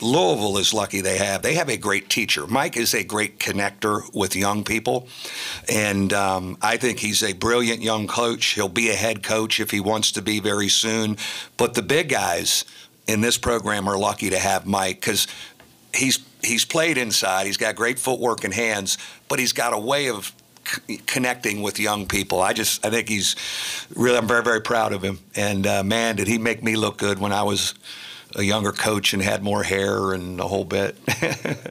Louisville is lucky they have. They have a great teacher. Mike is a great connector with young people, and um, I think he's a brilliant young coach. He'll be a head coach if he wants to be very soon. But the big guys in this program are lucky to have Mike because he's he's played inside. He's got great footwork and hands, but he's got a way of connecting with young people. I just I think he's really I'm very very proud of him. And uh, man, did he make me look good when I was a younger coach and had more hair and a whole bit.